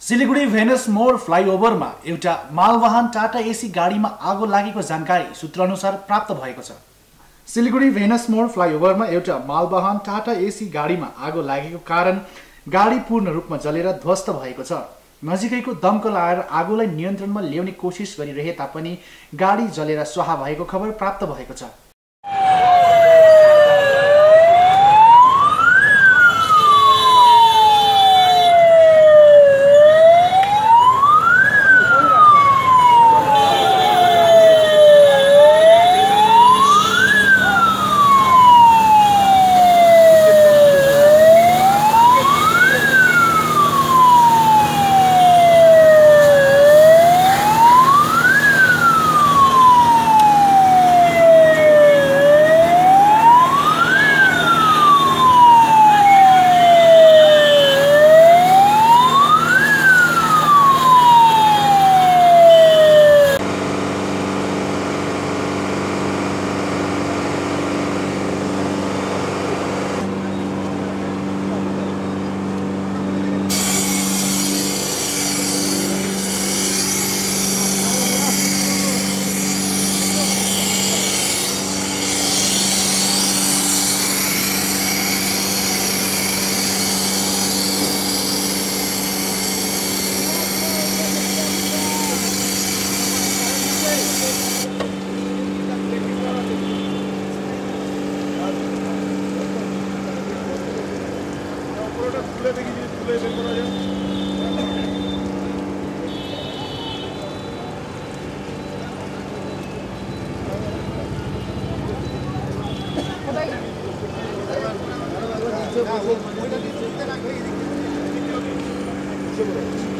Siliguri Venus मोड फ्लाइओभरमा एउटा मालवाहन Tata AC गाडीमा आगो लागेको जानकारी सूत्रअनुसार प्राप्त भएको छ। सिलिगुडी भेनस मोड फ्लाइओभरमा एउटा मालवाहन टाटा एसी गाडीमा आगो लागेको कारण गाडी पूर्ण रूपमा जलेर ध्वस्त भएको छ। नजिकैको दमकल आएर आगोलाई नियन्त्रणमा ल्याउने कोसिस गरिरहे तापनि गाडी जलेर स्वाहा भएको खबर प्राप्त भएको छ। Buraya gidiyoruz, buraya ben buraya. Yeah, we're going to get to the next meeting. Sure.